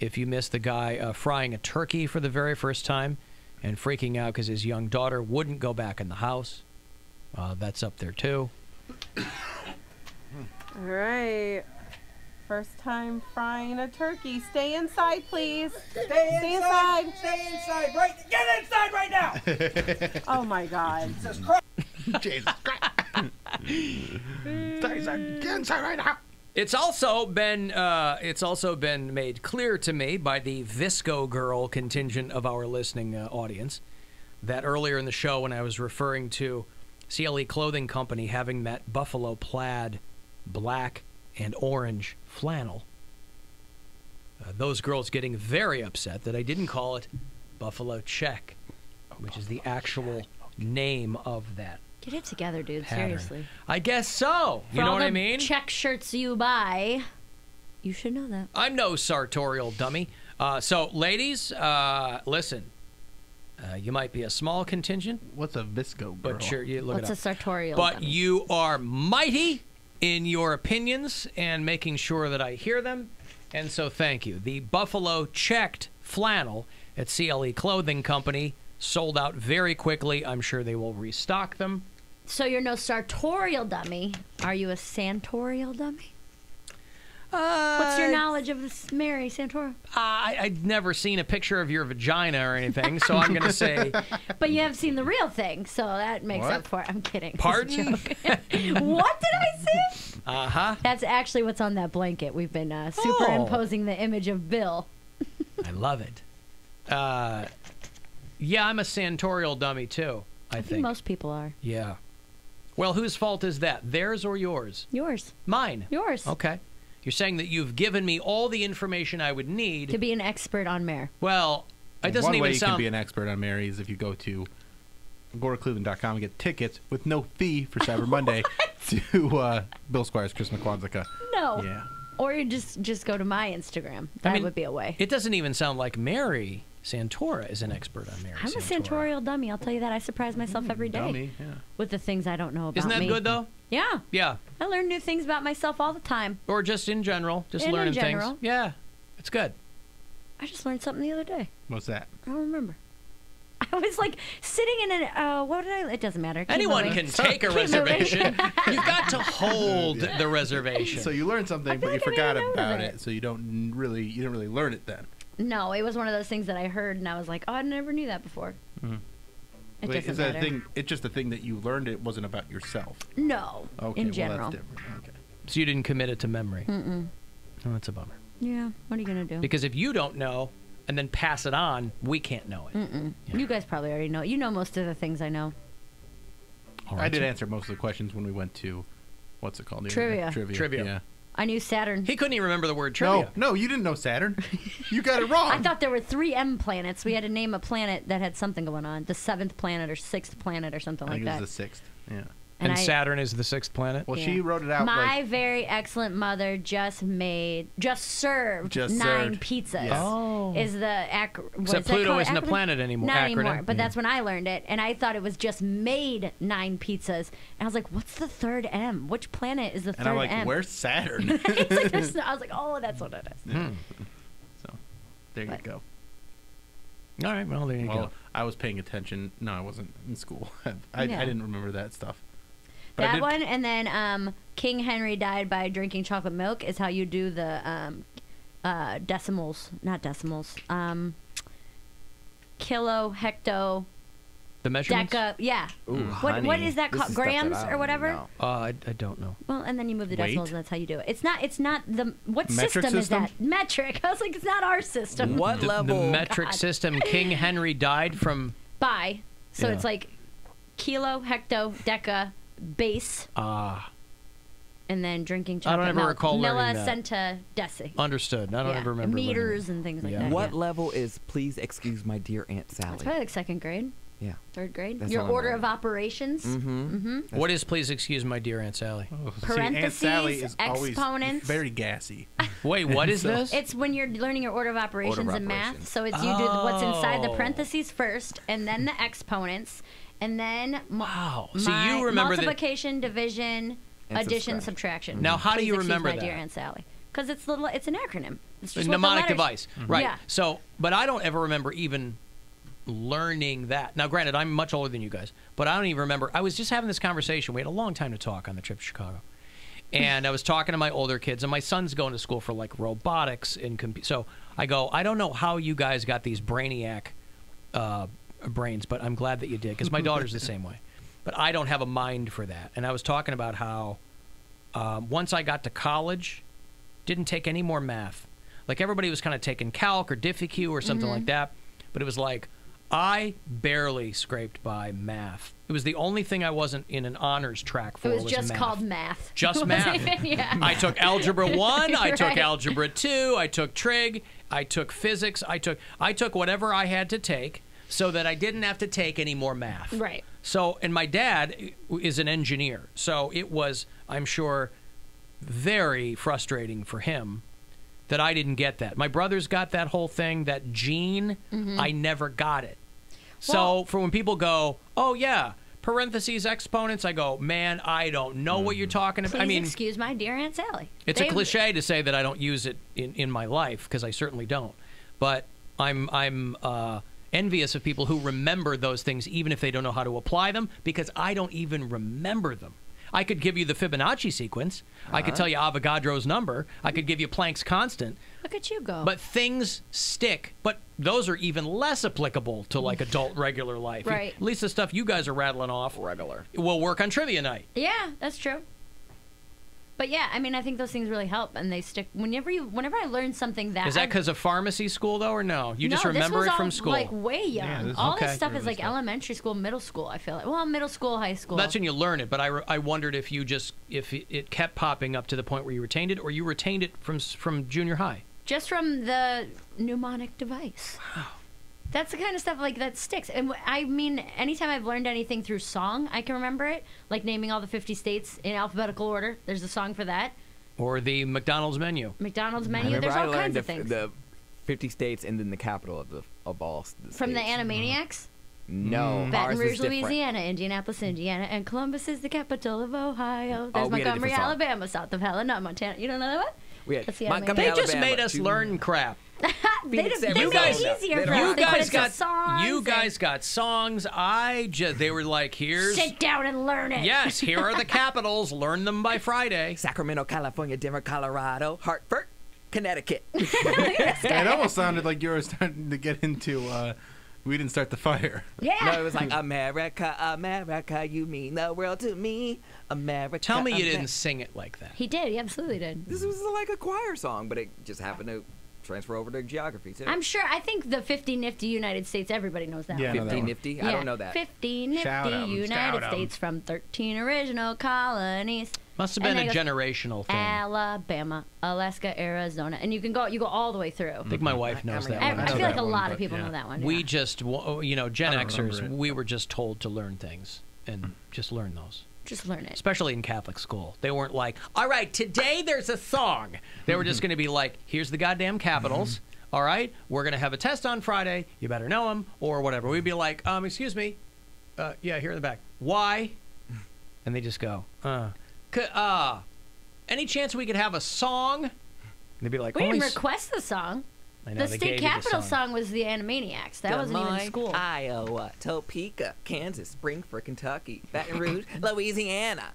If you missed the guy uh, frying a turkey for the very first time and freaking out because his young daughter wouldn't go back in the house, uh, that's up there too. All right. First time frying a turkey. Stay inside, please. Stay Stay inside. inside. Stay inside. Right. Get inside right now. Oh my God. Jesus Christ. Jesus Christ. Get inside right now. It's also been uh, it's also been made clear to me by the VSCO Girl contingent of our listening uh, audience that earlier in the show when I was referring to CLE Clothing Company having that buffalo plaid, black and orange flannel, uh, those girls getting very upset that I didn't call it Buffalo Check, which is the actual name of that. Get it together, dude. pattern. Seriously. I guess so. You know all what the I mean? Check shirts you buy. You should know that. I'm no sartorial dummy. Uh, so, ladies, uh, listen. Uh, you might be a small contingent, What's a VSCO girl? but sure, you look What's a it up. sartorial? But dummy? you are mighty in your opinions and making sure that I hear them. And so, thank you. The Buffalo checked flannel at CLE Clothing Company sold out very quickly. I'm sure they will restock them. So you're no sartorial dummy. Are you a santorial dummy? What's your knowledge of this Mary Santora? I, I'd never seen a picture of your vagina or anything, so I'm going to say, But you have seen the real thing, so that makes What? up for it. I'm kidding. It's a pardon? joke. what did I say? uh huh. That's actually what's on that blanket. We've been uh, superimposing the image of Bill. I love it. Uh, yeah, I'm a santorial dummy too. I, I think. think most people are. yeah. Well, whose fault is that? Theirs or yours? Yours. Mine. Yours. Okay. You're saying that you've given me all the information I would need. To be an expert on Mare. well, it doesn't One even way you sound. can be an expert on Mary is if you go to agoracleveland.com and get tickets with no fee for Cyber Monday to uh, Bill Squire's Christmas Kwanzaa. No. Yeah. Or you just just go to my Instagram. That mean, would be a way. it doesn't even sound like Mary Santora is an expert on Mary I'm a Santora. santorial dummy. I'll tell you that. I surprise myself every day Dummy. Yeah. with the things I don't know about Isn't that me. good though? Yeah. Yeah. I learn new things about myself all the time. Or just in general, just And in learning general. things. Yeah, it's good. I just learned something the other day. What's that? I don't remember. I was like sitting in an uh, what did I? It doesn't matter. Keep Anyone moving. can take a reservation. You've got to hold the reservation. So you learned something, but feel you I forgot made a note of about it. it. So you don't really, you didn't really learn it then. No, it was one of those things that I heard and I was like, oh, I never knew that before. It Hmm. Wait, doesn't is that a thing? It's just a thing that you learned. It wasn't about yourself. No, Okay, in well, general. that's different. Okay. So you didn't commit it to memory. Mm-mm. Oh, that's a bummer. Yeah. What are you gonna do? Because if you don't know and then pass it on, we can't know it. Mm-mm. You guys probably already know. You know most of the things I know. All I did so- answer most of the questions when we went to, what's it called? The other Trivia. Trivia. Trivia. Yeah. I knew Saturn. He couldn't even remember the word trivia. No, no, you didn't know Saturn. you got it wrong. I thought there were three M planets. We had to name a planet that had something going on. The seventh planet or sixth planet or something I like think that. it was the sixth. Yeah. And, I- Saturn is the sixth planet. Well, Yeah. she wrote it out My like very excellent mother just made, just served Just nine served. pizzas. Yes. Oh. Is the ac- was Except Pluto isn't a planet anymore- Not acronym. anymore. But Yeah. that's when I learned it, and I thought it was just made nine pizzas. And I was like, "What's the third M? Which planet is the and third I'm like, M?" where's Saturn? He's like, no-" I was like, "Oh, that's what it is." Hmm. so, there you go. All right, well, there you Well, go. I was paying attention. No, I wasn't in school. I, Yeah. I didn't remember that stuff. But that did- one, and then um, King Henry died by drinking chocolate milk is how you do the um, uh, decimals, not decimals. Um, kilo, hecto, The measurements? deca. Yeah. Ooh, What what honey, is that called? is that Grams or whatever? know. Uh, I, I don't know. Well, and then you move the Weight? decimals, and that's how you do it. It's not. It's not the what Metric system, is system? that? Metric. I was like, it's not our system. What The, the level? metric God. system. King Henry died from. By. So Yeah. it's like kilo, hecto, deca, base, Ah, and then drinking chocolate. I don't chocolate ever milk. recall Milla, learning that. centa, deci. understood. I don't yeah. ever remember. meters and things like Yeah. that. What yeah. level is please excuse my dear Aunt Sally? It's probably like second grade, Yeah. third grade. That's Your all I'm order learning. of operations. Mm-hmm. Mm-hmm. What is, please excuse my dear Aunt Sally? Oh, see, Aunt Sally Parentheses, is always exponents. very gassy. Wait, what is So- this? It's when you're learning your order of operations of in math. operations. So it's you do what's inside the Oh. parentheses first, and then the exponents, and then mu- Wow. So my- you remember that- multiplication, division, And addition, subtraction. subtraction. Now, how do Please you excuse remember my dear that? Aunt Sally? Because it's little. It's an acronym. It's a just what the mnemonic letters- device, right? Yeah. So, but I don't ever remember even learning that. Now, granted, I'm much older than you guys, but I don't even remember. I was just having this conversation. We had a long time to talk on the trip to Chicago, and I was talking to my older kids, and my son's going to school for like robotics and compu- so I go, I don't know how you guys got these brainiac uh, brains, but I'm glad that you did because my daughter's the same way. But I don't have a mind for that, and I was talking about how um, once I got to college, didn't take any more math. Like everybody was kind of taking calc or diffie or something like that, but it was like I barely scraped by math. It was the only thing I wasn't in an honors track for. It was just math. called math. Just math. yeah. I took algebra one. I took algebra two. I took trig. I took physics. I took I took whatever I had to take so that I didn't have to take any more math. Right. So, and my dad uh, is an engineer, so it was, I'm sure, very frustrating for him that I didn't get that. My brothers got that whole thing, that gene. Mm-hmm. I never got it. So, Well- for when people go, "Oh yeah, parentheses exponents," I go, "Man, I don't know what you're talking about." Please I mean, excuse my dear Aunt Sally. it's They- a cliche to say that I don't use it in, in my life because I certainly don't. But I'm I'm uh, envious of people who remember those things even if they don't know how to apply them because I don't even remember them. I could give you the Fibonacci sequence. I could uh-huh. tell you Avogadro's number. I could give you Planck's constant. Look at you go. But things stick. But those are even less applicable to like adult regular life. Right. At least the stuff you guys are rattling off Regular. will work on trivia night. yeah, that's true. But yeah, I mean, I think those things really help, and they stick. Whenever you, whenever I learn something that Is that because of pharmacy school though, or no? You just no, this remember was it all, from school. Like way young. Yeah, this- all okay. this stuff is like stuff. elementary school, middle school. I feel like. Well, middle school, high school. That's when you learn it, but I, I wondered if you just if it, it kept popping up to the point where you retained it, or you retained it from from junior high. just from the mnemonic device. That's the kind of stuff like that sticks. And I mean, anytime I've learned anything through song, I can remember it. Like naming all the 50 states in alphabetical order. There's a song for that. Or the McDonald's menu. McDonald's menu. remember There's I all learned kinds the, of things. the 50 states and then the capital of the of all the from the states. Animaniacs. Mm-hmm. No, mm-hmm. Baton Rouge. Louisiana, Indianapolis, Indiana, and Columbus is the capital of Ohio. Oh, there's Oh, we had a Montgomery. Alabama, south of Helena, not Montana. You don't know that one? We had That's the Montgomery, They just made us learn crap. They, Phoenix, did- they Arizona. made easier for. You guys got songs you and guys got songs. I just they were like, here's sit down and learn it. yes, here are the capitals. Learn them by Friday. Sacramento, California, Denver, Colorado, Hartford, Connecticut. it almost sounded like you were starting to get into. Uh, we didn't start the fire. Yeah. no, it was like America, America, you mean the world to me. America. Tell me you didn't sing it like that. He did. He absolutely did. This was like a choir song, but it just happened to transfer over to geography too. I'm sure. I think the 50 nifty United States. Everybody knows that. Yeah, I one. know that 50 one. nifty. I don't know that. 50 nifty Shout 'em, United shout 'em. States from 13 original colonies. Must have been a then it goes, generational thing. Alabama, Alaska, Arizona, and you can go. You go all the way through. I think my mm-hmm. wife knows that I, one. I I know feel like a lot but of people yeah. know that one. We yeah. just, you know, Gen Xers, it. we were just told to learn things and just learn those. Just learn it. Especially in Catholic school. They weren't like, all right, today there's a song. They were just going to be like, here's the goddamn capitals. All right, we're going to have a test on Friday. You better know them or whatever. We'd be like, um, excuse me. Uh, yeah, here in the back. Why? And they just go, uh, c- uh, any chance we could have a song? And they'd be like, We didn't s- request the song. I know, The state gave you the capital song. song. was the Animaniacs. That wasn't even Des in Moines, school. Iowa, Topeka, Kansas, Springford, Kentucky, Baton Rouge, Louisiana.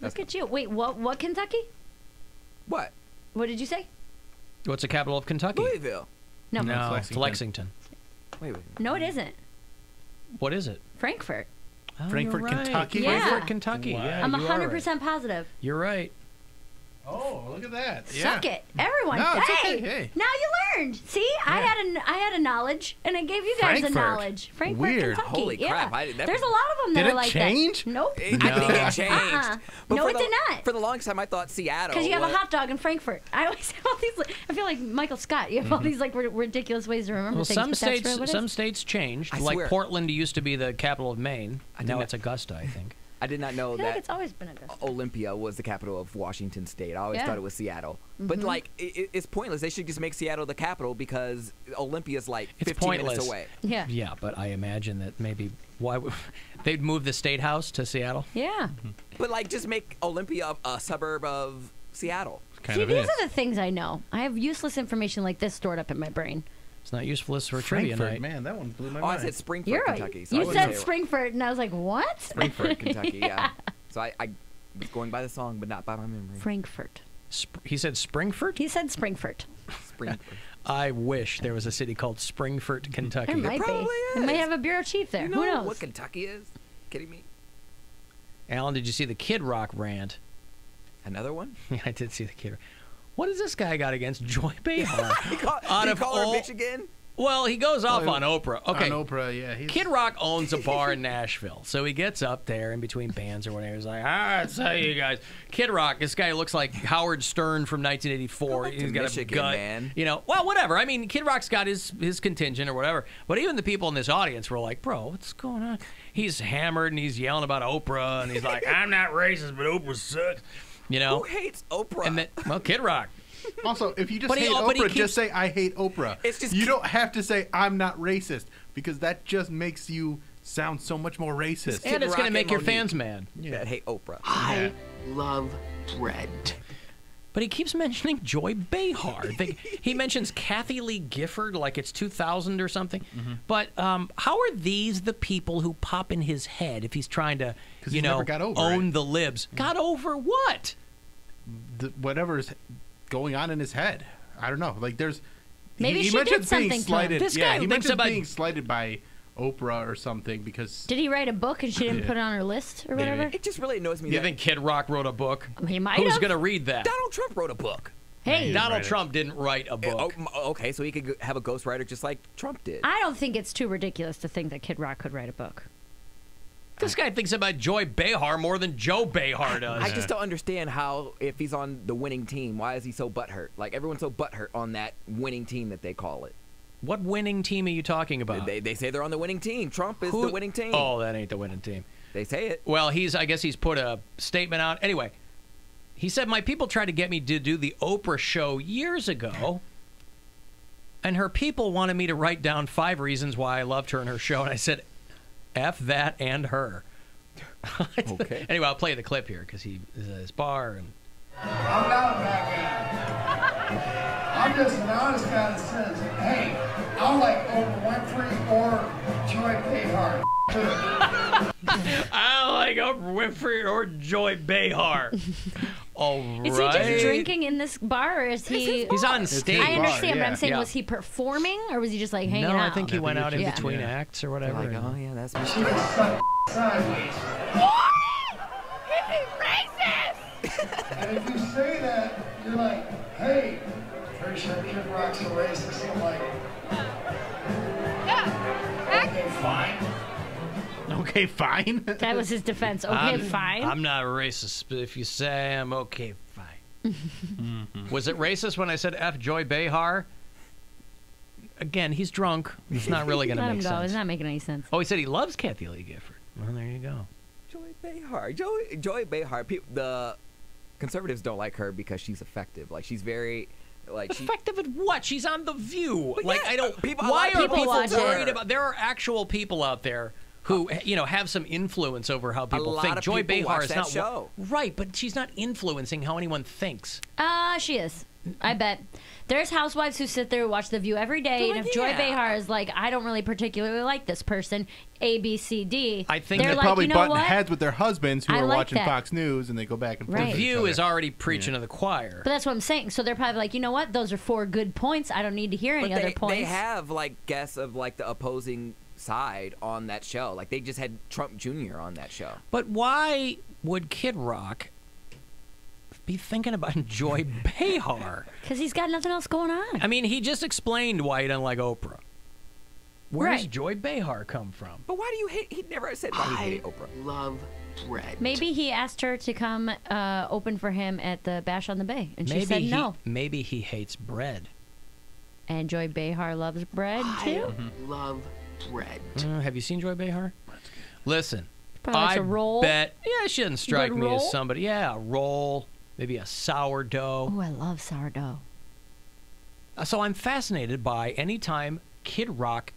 Look at you. Wait, what? What Kentucky? What? What did you say? What's the capital of Kentucky? Louisville. No, No, It's it's Lexington. Wait, wait. no, it isn't. What is it? Frankfort. Oh, Frankfort, right. Kentucky? Yeah. Frankfort, Kentucky. Wow. Yeah, I'm you 100% right. positive. You're right. Oh, look at that. Suck it, everyone. No, it's hey, okay, hey. now you learned. See, I had a I had a knowledge, and I gave you guys Frankfort. a knowledge. Frankfort, Weird. Kentucky. Holy yeah. crap, I- that- There's a lot of them that Did are like change? that. Nope. I think it get changed. Uh-uh. But No, it the- did not. For the longest time, I thought Seattle. Because you have a hot dog in Frankfurt. I always have all these. I feel like Michael Scott. You have all mm-hmm. these like ri- ridiculous ways to remember Well, things. some but that's states really what some is. states changed. I like swear. Portland used to be the capital of Maine. I now it's Augusta, I think. I did not know I feel like that it's always been a good. Olympia was the capital of Washington State. I always Yeah. thought it was Seattle. But Mm-hmm. like, it, it's pointless. They should just make Seattle the capital because Olympia's like It's 15 minutes pointless. away. Yeah. Yeah, but I imagine that maybe why would they'd move the state house to Seattle. Yeah. But like, just make Olympia a, a suburb of Seattle. Kind See, of these is. are the things I know. I have useless information like this stored up in my brain. It's not useful for a trivia Frankfort, night. man, that one blew my Oh, I mind. said Springford, You're. Kentucky. So I you said say- Springford, and I was like, what? Springford, Kentucky. Yeah. So I, I was going by the song, but not by my memory. Frankfort. Sp- he said Springford. He said Springford. Springford. I wish there was a city called Springford, Kentucky. There might be. probably It might have a bureau chief there. You know Who knows? what Kentucky is? Kidding me? Alan, did you see the Kid Rock rant? Another one? Yeah, I did see the Kid. Rock. What does this guy got against Joy Behar? He call, Out did he of call her all- a bitch again? well, he goes off Oh, on Oprah. Okay, On Oprah, yeah. He's, Kid Rock owns a bar in Nashville. So he gets up there in between bands or whatever. He's like, ah, I'll tell you guys. Kid Rock, this guy looks like Howard Stern from 1984. Go back He's to got a Michigan, gut. man. You know, well, whatever. I mean, Kid Rock's got his, his contingent or whatever. But even the people in this audience were like, bro, what's going on? He's hammered and he's yelling about Oprah. And he's like, I'm not racist, but Oprah sucks. You know? Who hates Oprah? And then, well, Kid Rock. Also, if you just But hate he Oprah, keeps- just say I hate Oprah. It's just you keep- don't have to say I'm not racist because that just makes you sound so much more racist. And it's going to and make your Mo'Nique. fans mad. that hate Oprah. Yeah. love bread. But he keeps mentioning Joy Behar. They, he mentions Kathie Lee Gifford like it's 2000 or something. Mm-hmm. But um, how are these the people who pop in his head if he's trying to, you know, got over own it. the libs? Got over what? the, whatever's going on in his head. I don't know. Like there's Maybe he, he she did mentions being something to him. slighted. This yeah, guy he mentions about- being slighted by Oprah or something because Did he write a book and she didn't Yeah. put it on her list or Maybe. whatever? It just really annoys me You that think Kid Rock wrote a book? He might Who's have. going to read that? Donald Trump wrote a book. Hey, Donald- Donald write it. Trump didn't write a eh, Oh, book. m- okay, so he could go- have a ghostwriter just like Trump did. I don't think it's too ridiculous to think that Kid Rock could write a book. This guy thinks about Joy Behar more than Joy Behar does. I just don't understand how, if he's on the winning team, why is he so butthurt? Like everyone's so butthurt on that winning team that they call it. What winning team are you talking about? They, they say they're on the winning team. Trump is Who- the winning team. Oh, that ain't the winning team. They say it. Well, he's I guess he's put a statement out. Anyway, he said my people tried to get me to do the Oprah show years ago. And her people wanted me to write down five reasons why I loved her and her show and I said F that and her. Okay. anyway, I'll play the clip here because he is at his bar and I'm not a bad guy. I'm just an honest guy that says, hey, I like Oprah Winfrey or Joy Behar. I like Oprah Winfrey or Joy Behar. All right. Is he just drinking in this bar, or is he? He's on stage. I bar, understand, but. I'm saying, Yeah. was he performing, or was he just like hanging out? no, out? I think he went out in was- between yeah. acts or whatever. Like, oh yeah, that's You Mr. can suck sideways. And if you say that, you're like, hey, pretty sure Kid Rock's a racist. I'm like, okay, fine. okay, fine. that was his defense. Okay, I'm, fine. I'm not racist, but if you say I'm okay, fine. Mm-hmm. Was it racist when I said F Joy Behar? Again, he's drunk. It's not really going to Let him make go. sense. It's not making any sense. Oh, he said he loves Kathie Lee Gifford. Well, there you go. Joy Behar. Joy Joy Behar. Peop the conservatives don't like her because she's effective. Like she's very, like she. Effective at what? She's on the View. But like yeah, I don't. people- why are people people worried her. about? There are actual people out there who you know have some influence over how people lot think. of Joy people Behar watch is that not show. right, but she's not influencing how anyone thinks. Uh, she is. I bet. There's housewives who sit there and watch The View every day, They're and like, if Joy. Behar is like, I don't really particularly like this person, A, B, C, D. I think they're they like, Probably you know button what? heads with their husbands who I are like watching that. Fox News and they go back and forth. Right. The with each View other. is already preaching to the choir. But that's what I'm saying. So they're probably like, you know what? Those are four good points. I don't need to hear any But other they, points. they have like guests of like the opposing side on that show. Like they just had Trump Jr. on that show. But why would Kid Rock be thinking about Joy Behar? Because he's got nothing else going on. I mean, he just explained why he doesn't like Oprah. Where does Right. Joy Behar come from? But why do you hate? He never said why he I hated Oprah. love bread. Maybe he asked her to come uh, open for him at the Bash on the Bay, and she maybe said he, no. Maybe he hates bread. And Joy Behar loves bread too. love bread. Uh, have you seen Joy Behar? Listen, Probably likes I a roll. bet. Yeah, she doesn't strike Good me as somebody. Yeah, a roll, maybe a sourdough. Oh, I love sourdough. Uh, So I'm fascinated by any time Kid Rock,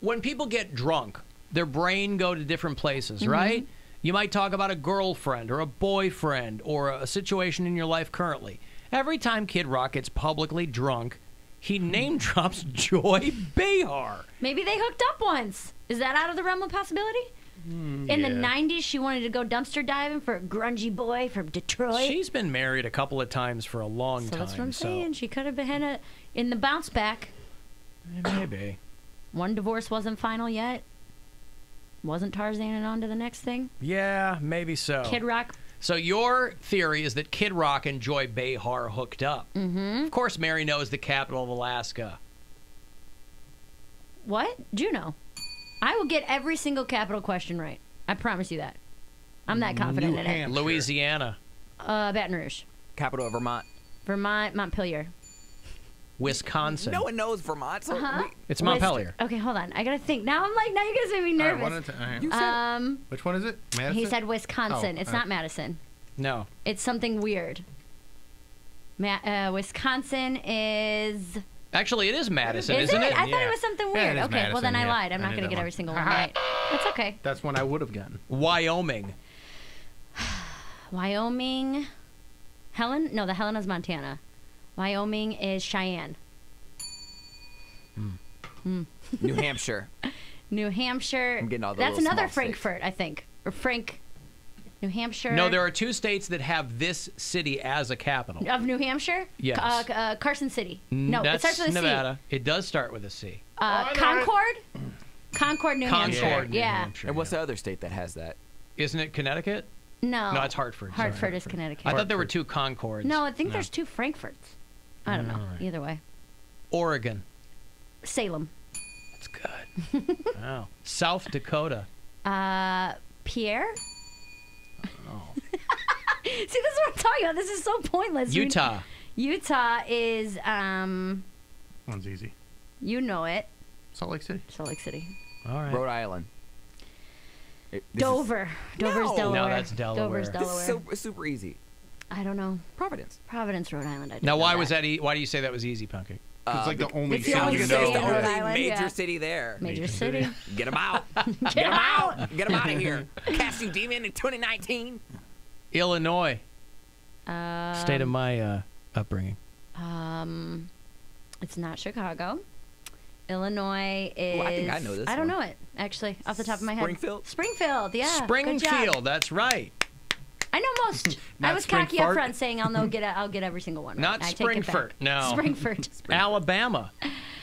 when people get drunk, their brain go to different places, Mm-hmm. right? You might talk about a girlfriend or a boyfriend or a situation in your life currently. Every time Kid Rock gets publicly drunk, he name drops Joy Behar. Maybe they hooked up once. Is that out of the realm of possibility? In the 90s, she wanted to go dumpster diving for a grungy boy from Detroit. She's been married a couple of times for a long so time. that's what I'm so saying. She could have been in, a, in the bounce back. maybe. One divorce wasn't final yet. Wasn't Tarzan and on to the next thing? Yeah, maybe so. Kid Rock. So your theory is that Kid Rock and Joy Behar hooked up. Mm-hmm. Of course, Mary knows the capital of Alaska. What? Juneau. I will get every single capital question right. I promise you that. I'm that confident New in it. Hampshire. Louisiana, Uh, Baton Rouge, Capital of Vermont. Vermont, Montpelier. Wisconsin. No one knows Vermont. So Uh-huh. we- it's Wis- Montpelier. Okay, hold on. I gotta think. Now I'm like, now you guys make me All right, nervous. one at a time. You said um, Which one is it? Madison? he said Wisconsin. Oh, it's uh, not Madison. No. It's something weird. Ma- uh, Wisconsin is. Actually, it is Madison, Is isn't it? it? I thought it was something weird. it is okay, well then Madison, I lied. I'm I not gonna get one. every single one right. That's okay. That's one I would have gotten. Wyoming. Wyoming. Helen? No, the Helena's Montana. Wyoming is Cheyenne. Hmm. Hmm. New Hampshire. New Hampshire. I'm getting all the That's another small states. Frankfurt, I think. Or Frank. New Hampshire. No, there are two states that have this city as a capital. Of New Hampshire? Yes. Uh, uh, Carson City. No, That's it starts with a C. Nevada. It does start with a C. Uh, Concord? Concord, New Concord, Hampshire. New yeah. Hampshire, And what's the other state that has that? Isn't it Connecticut? No. No, it's Hartford. Sorry, Hartford is Connecticut. I thought there were two Concords. No, I think there's two Frankfurts. I don't know. Either way. Oregon. Salem. That's good. wow. South Dakota. Uh, Pierre? Oh. See, this is what I'm talking about. This is so pointless. We- Utah. Utah is, um, One's easy. you know it. Salt Lake City. Salt Lake City. All right. Rhode Island. It- this is- Dover. Dover's No. Delaware. No, that's Delaware. Dover's This Delaware. is super, super easy. I don't know. Providence. Providence, Rhode Island. I Now, know why was that? E- why do you say that was easy, Pumpkin? It's like the only it's the city only you city it's know. the only Island, major yeah. city there. Major Major city. city. Get them out. Get Get them 'em out. Get them out of here. Casting Demon in 2019. Illinois. Um, State of my uh, upbringing. Um, it's not Chicago. Illinois is. Oh, I think I know this I don't one. know it actually off the top of my head. Springfield? Springfield. Yeah. Springfield. That's right. I know most. I was cocky up front saying I'll know get a, I'll get every single one. Right. Not I take. Springford, no. Springford. Alabama.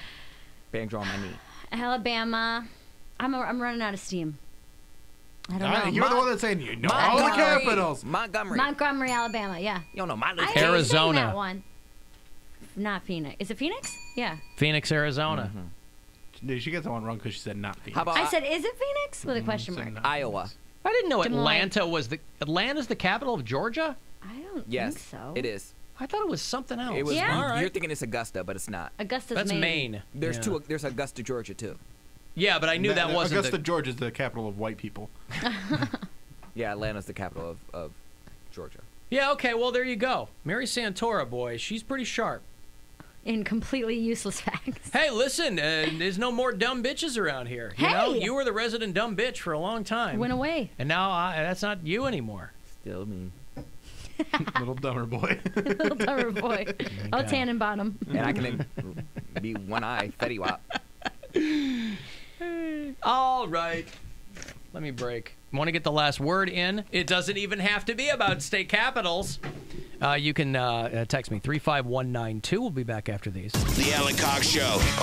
Bang draw my knee. Alabama. I'm a, I'm running out of steam. I don't Ah, know. You're the one that's saying you know all the capitals. Montgomery. Montgomery, Alabama. Yeah. you don't know my I little Arizona. that one. Not Phoenix. Is it Phoenix? Yeah. Phoenix, Arizona. She gets that one wrong because she said not Phoenix. How about I said, is it Phoenix with a question mark? not Iowa? Phoenix. I didn't know Des Atlanta was the Atlanta's the capital of Georgia. I don't Yes, think so. it is. I thought it was something else. It was. Yeah. All right. You're thinking it's Augusta, but it's not. Augusta's That's Maine. Maine. There's yeah. two. There's Augusta, Georgia, too. Yeah, but I knew that, wasn't Augusta, the, Georgia is the capital of white people. Yeah, Atlanta's the capital of, of Georgia. Yeah, okay, well there you go. Mary Santora, boy, she's pretty sharp. In completely useless facts. Hey, listen, uh, there's no more dumb bitches around here. You know, Hey! you were the resident dumb bitch for a long time. Went away. And now I, that's not you anymore. Still me. Little dumber boy. Little dumber boy. Oh, Okay. Tannenbottom. And I can be one eye Fetty Wap. All right. Let me break. Want to get the last word in? It doesn't even have to be about state capitals. Uh, you can uh, uh, text me 35192. We'll be back after these. The Alan Cox Show.